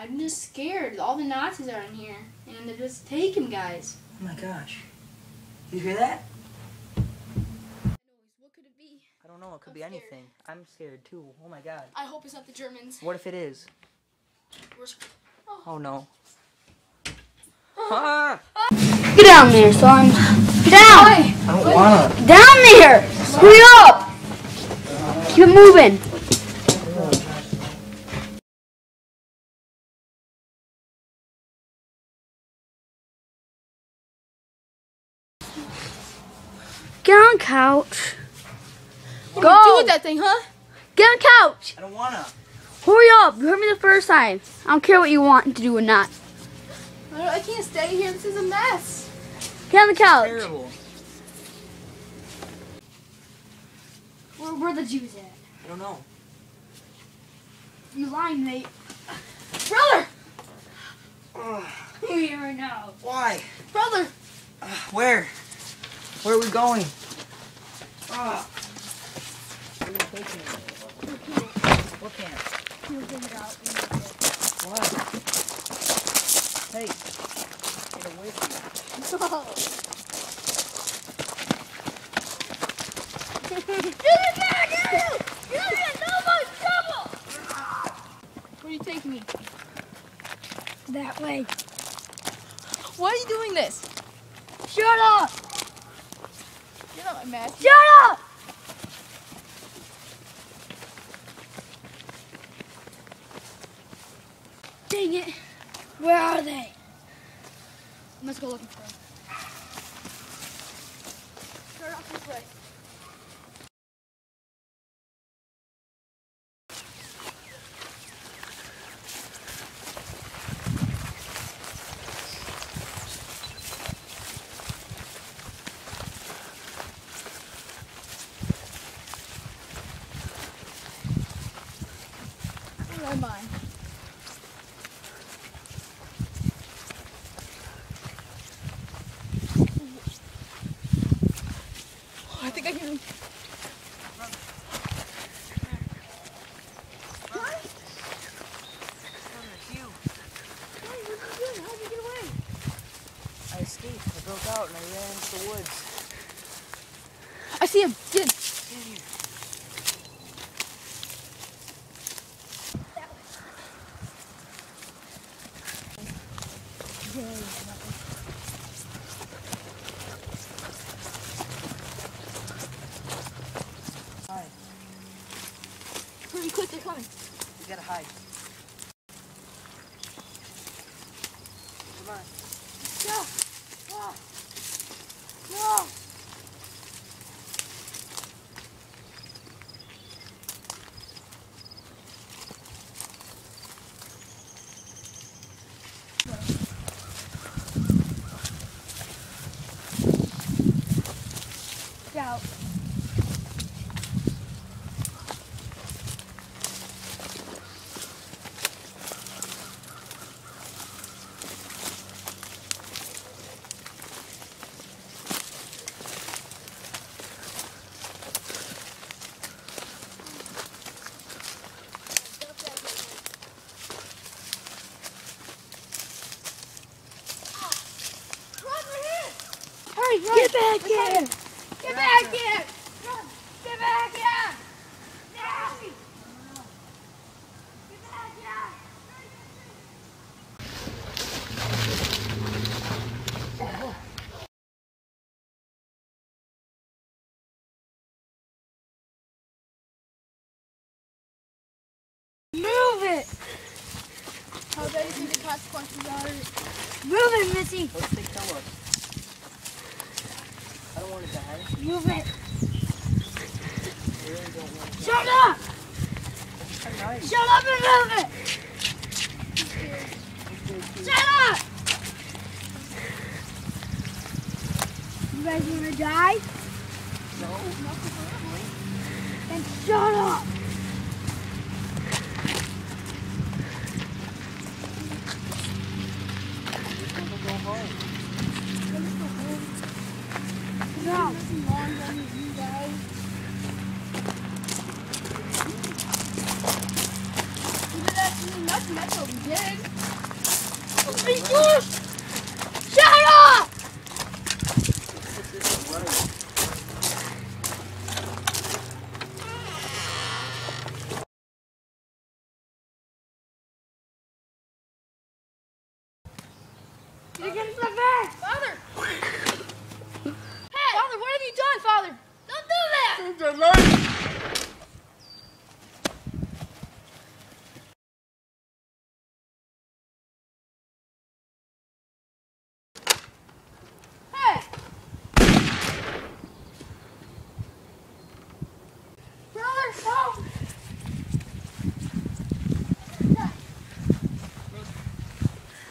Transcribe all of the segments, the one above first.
I'm just scared. All the Nazis are in here, and they're just taking guys. Oh my gosh. You hear that? What could it be? I don't know. It could I'm be scared. anything. I'm scared too. Oh my god. I hope it's not the Germans. What if it is? We're sc- Oh no. Ah! Get down there, son. Get down. I don't wanna. Down there. Hurry up. Keep moving. Couch. What Go. do you do with that thing, huh? Get on couch. I don't wanna. Hurry up. You heard me the first time. I don't care what you want to do or not. I, can't stay here. This is a mess. Get on the couch. Terrible. Where, where the Jews at? I don't know. You lying, mate. Brother! Ugh. You're here right now. Why? Brother! Uh, where? Where are we going? What. What? Hey. Get away from me. No. Get back! More trouble! Where are you taking me? That way. Why are you doing this? Shut up. You're not my. Shut up. Dang it. Where are they? Let's go looking for them. Turn off this way. Where am I? I think I can. I escaped. I broke out and I ran into the woods. I see him. Get him. Get here. Hide. Hurry, quick, they're coming. We gotta hide. Come on. No! No! No! Out. Hurry, run! Get back here. Get back here! Get back here! No! Get back here! Move it. How Move it. Shut up! Shut up and move it! Shut up! You guys want to die? No, not. Then shut up! What we did. Be good. Shut up. You get into my bed. Father! Hey! Father, what have you done, Father? Don't do that! Hey! Brother, no!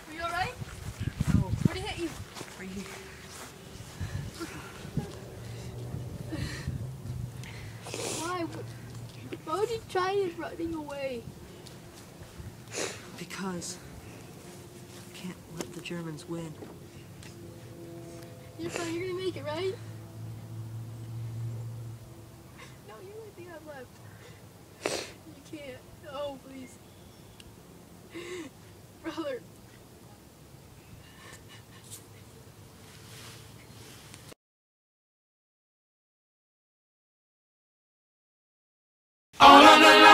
Are you alright? Where'd he hit you? Why? would- Why you running away? Because I can't let the Germans win. You're fine, you're gonna make it, right? No, you're only thing I've left. You can't. Oh, please. Brother. Turn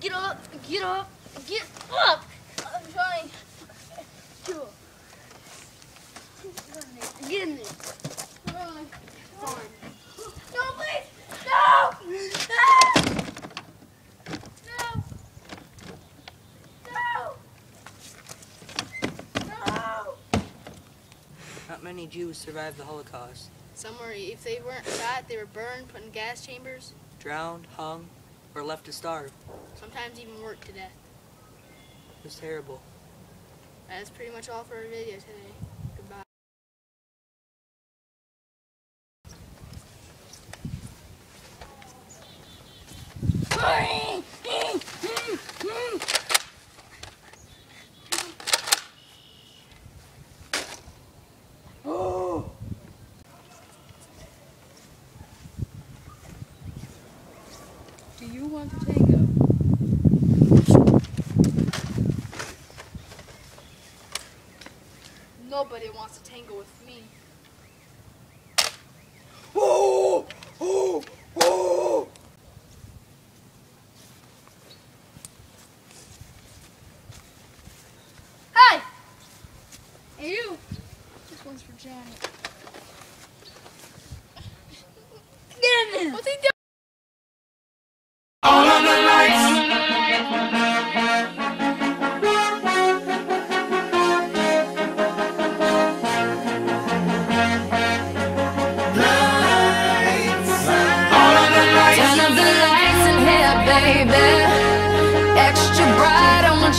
Get up, get up, get up. I'm trying. Joe. Get in there. No, please. No. No. No. No. Not many Jews survived the Holocaust. Some were, if they weren't shot, they were burned, put in gas chambers, Drowned, hung, or left to starve. sometimes even worked to death. It was terrible. That's pretty much all for our video today. Goodbye. Do you want to tango? Nobody wants to tangle with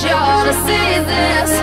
sure to see this